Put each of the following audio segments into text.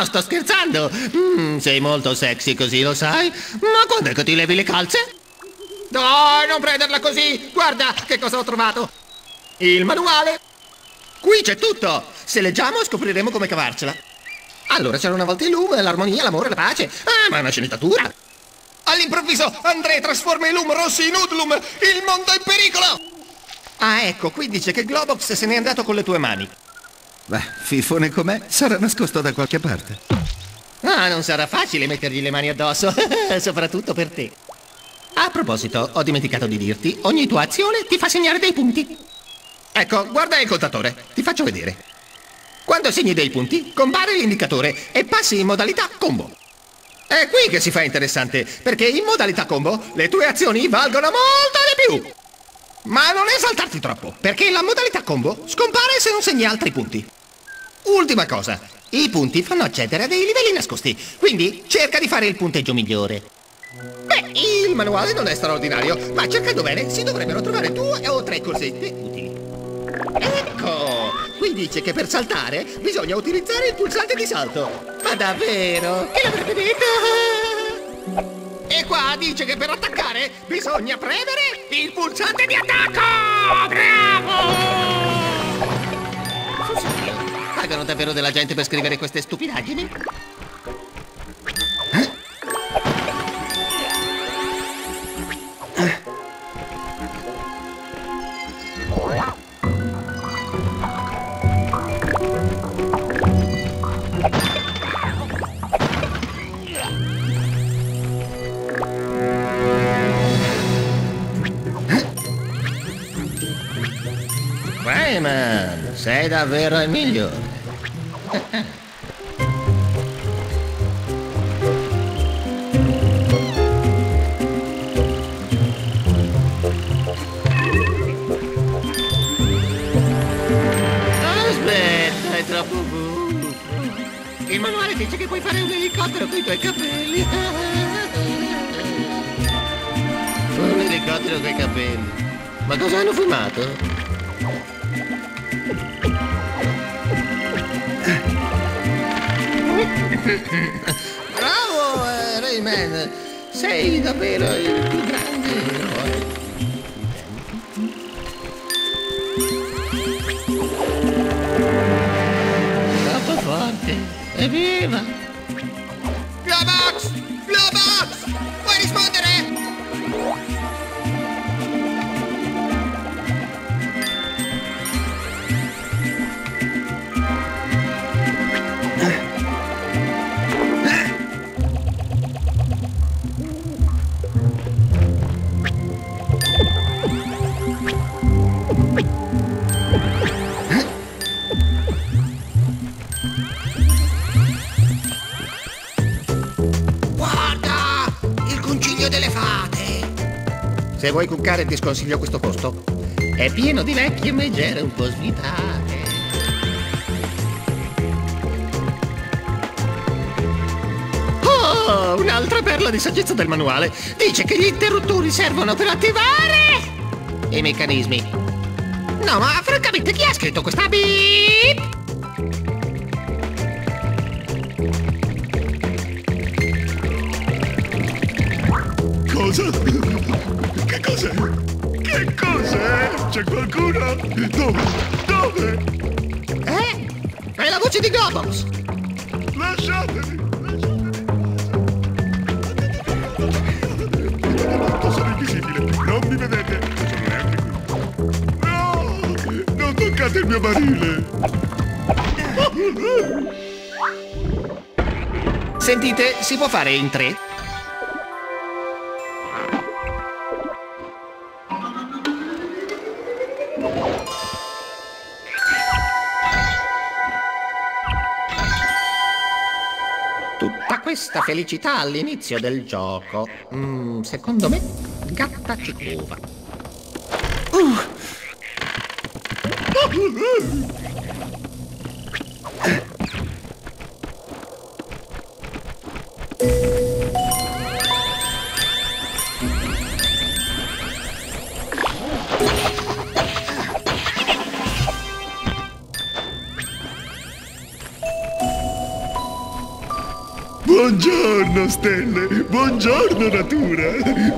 No, sto scherzando. Mm, sei molto sexy così, lo sai? Ma quando è che ti levi le calze? No, non prenderla così! Guarda che cosa ho trovato! Il manuale! Qui c'è tutto! Se leggiamo scopriremo come cavarcela. Allora c'era una volta il lume, l'armonia, l'amore, la pace. Ah, ma è una sceneggiatura! All'improvviso Andrea trasforma i Lum rossi in Udlum! Il mondo è in pericolo! Ah, ecco, qui dice che Globox se n'è andato con le tue mani. Beh, fifone com'è, sarà nascosto da qualche parte. Ah, non sarà facile mettergli le mani addosso, soprattutto per te. A proposito, ho dimenticato di dirti, ogni tua azione ti fa segnare dei punti. Ecco, guarda il contatore, ti faccio vedere. Quando segni dei punti, compare l'indicatore e passi in modalità combo. È qui che si fa interessante, perché in modalità combo le tue azioni valgono molto di più. Ma non esaltarti troppo, perché la modalità combo scompare se non segni altri punti. Ultima cosa, i punti fanno accedere a dei livelli nascosti, quindi cerca di fare il punteggio migliore. Beh, il manuale non è straordinario, ma cercando bene si dovrebbero trovare due o tre cosette utili. Ecco, qui dice che per saltare bisogna utilizzare il pulsante di salto. Ma davvero? Chi l'avrebbe detto? E qua dice che per attaccare bisogna premere il pulsante di attacco! Bravo! Pagano davvero della gente per scrivere queste stupidaggini? Sei davvero il migliore. Aspetta, è troppo buffo. Il manuale dice che puoi fare un elicottero con i tuoi capelli. Un elicottero con i capelli. Ma cosa hanno fumato? Bravo, eh, Rayman! Sei davvero il più grande eroe. Troppo forte. Evviva! Se vuoi cuccare ti sconsiglio questo posto. È pieno di vecchie megere un po' svitate. Oh, un'altra perla di saggezza del manuale. Dice che gli interruttori servono per attivare i meccanismi. No, ma francamente chi ha scritto questa beep? Cosa? Che cos'è? Che cos'è? C'è qualcuno? Dove? Dove? Eh? È la voce di Globox! Lasciatemi! Lasciatemi! Sono invisibile, non mi vedete, non sono neanche qui. No! Non toccate il mio barile! Sentite, si può fare in tre? Questa felicità all'inizio del gioco. Mm, secondo me, gatta ci prova. Buongiorno stelle, buongiorno natura.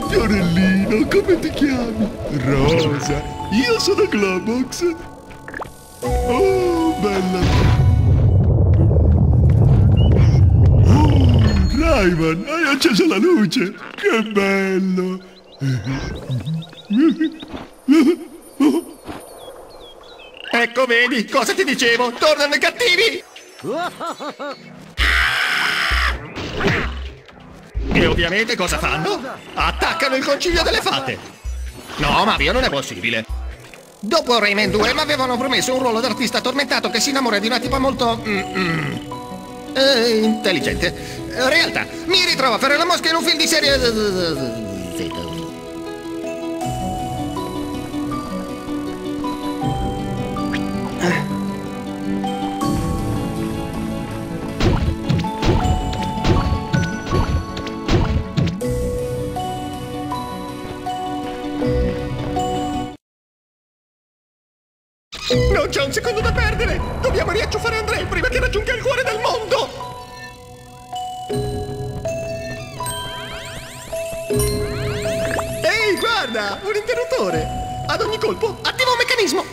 Fiorellino, come ti chiami? Rosa, io sono Globox. Oh, bella. Oh, Rayman, hai acceso la luce. Che bello. Ecco, vedi, cosa ti dicevo? Tornano i cattivi! E ovviamente cosa fanno? Attaccano il concilio delle fate! No, Mario, non è possibile! Dopo Rayman 2 mi avevano promesso un ruolo d'artista tormentato che si innamora di una tipa molto... mm, mm, eh, intelligente. Realtà, mi ritrovo a fare la mosca in un film di serie... Z. c'è un secondo da perdere! Dobbiamo riacciuffare Andrei prima che raggiunga il cuore del mondo! Ehi, guarda! Un interruttore! Ad ogni colpo, attiva un meccanismo!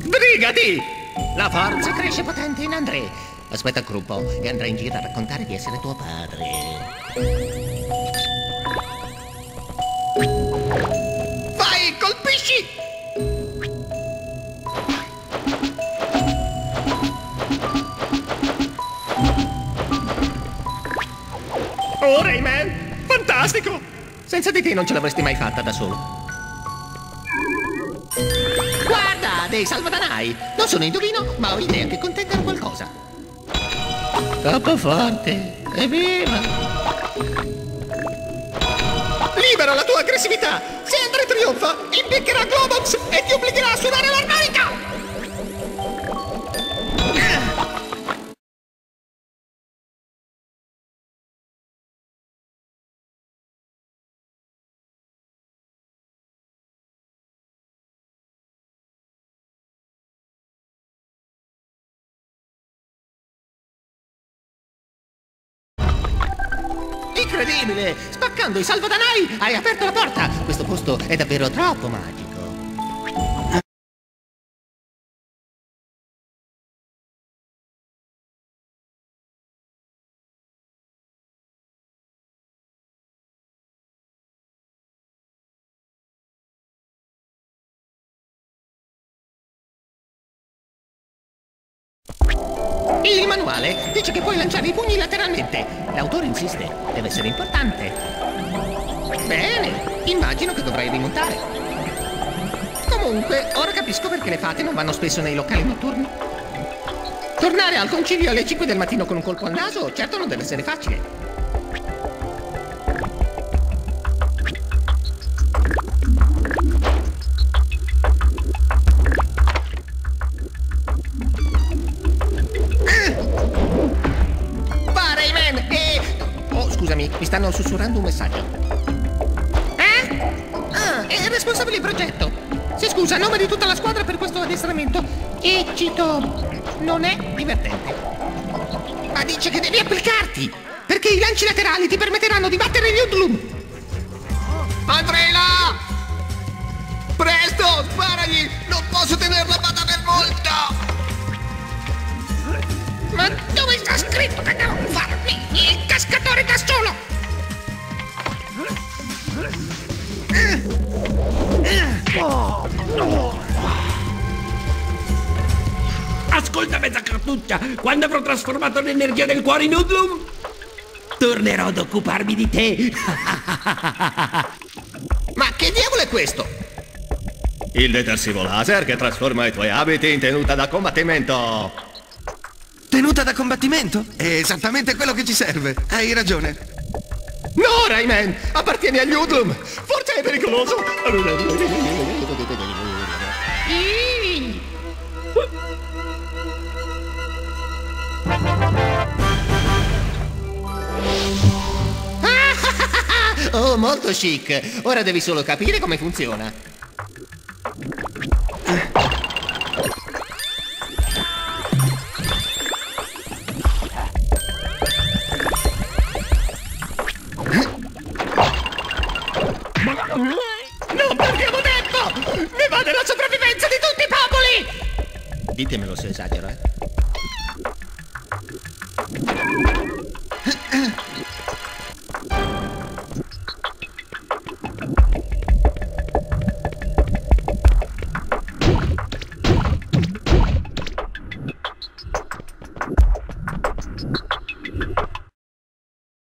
Sbrigati! La forza cresce potente in Andrei. Aspetta un po' e andrai in giro a raccontare di essere tuo padre. Oh, Rayman! Fantastico! Senza di te non ce l'avresti mai fatta da solo. Guarda, dei salvadanai! Non sono indovino, ma ho idea che contengano qualcosa. Troppo forte! Evviva! Libera la tua aggressività! Se Andre trionfa, impiccherà Globox e ti obbligherà a suonare l'armonica! Incredibile! Spaccando i salvadanai hai aperto la porta! Questo posto è davvero troppo magico. Manuale dice che puoi lanciare i pugni lateralmente. L'autore insiste, deve essere importante. Bene, immagino che dovrai rimontare. Comunque, ora capisco perché le fate non vanno spesso nei locali notturni. Tornare al concilio alle 5 del mattino con un colpo al naso, certo non deve essere facile. Scusami, mi stanno sussurrando un messaggio. Eh? Ah, è il responsabile del progetto. Si scusa a nome di tutta la squadra per questo addestramento. E cito... Non è divertente. Ma dice che devi applicarti! Perché i lanci laterali ti permetteranno di battere gli Udlum! Andrei là! Ascolta, mezza cartuccia, quando avrò trasformato l'energia del cuore in Udlum, tornerò ad occuparmi di te. Ma che diavolo è questo? Il detersivo laser che trasforma i tuoi abiti in tenuta da combattimento. Tenuta da combattimento? È esattamente quello che ci serve. Hai ragione. No, Rayman! Appartieni agli Udlum! Forse è pericoloso! Oh, molto chic! Ora devi solo capire come funziona.